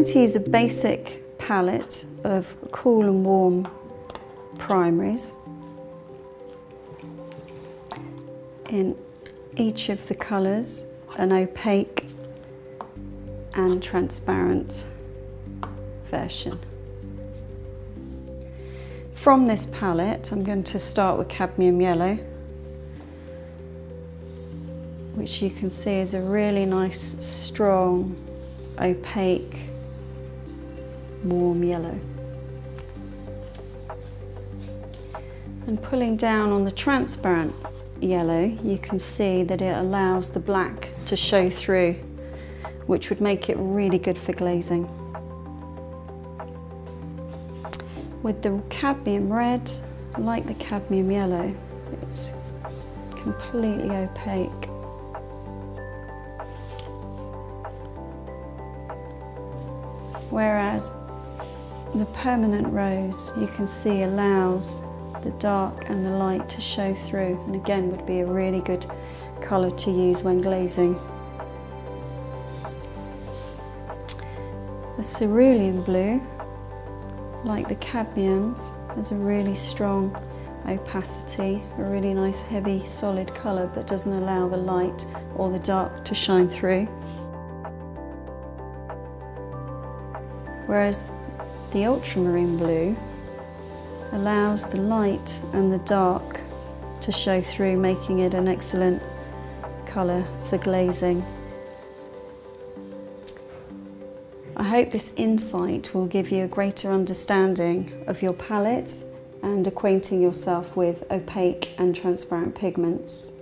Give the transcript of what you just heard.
going to use a basic palette of cool and warm primaries in each of the colours, an opaque and transparent version. From this palette I'm going to start with cadmium yellow which you can see is a really nice strong opaque warm yellow. And pulling down on the transparent yellow you can see that it allows the black to show through which would make it really good for glazing. With the cadmium red, like the cadmium yellow, it's completely opaque. Whereas the permanent rose, you can see allows the dark and the light to show through and again would be a really good colour to use when glazing. The cerulean blue like the cadmiums, has a really strong opacity, a really nice heavy solid colour but doesn't allow the light or the dark to shine through. Whereas the ultramarine blue allows the light and the dark to show through making it an excellent colour for glazing. I hope this insight will give you a greater understanding of your palette and acquainting yourself with opaque and transparent pigments.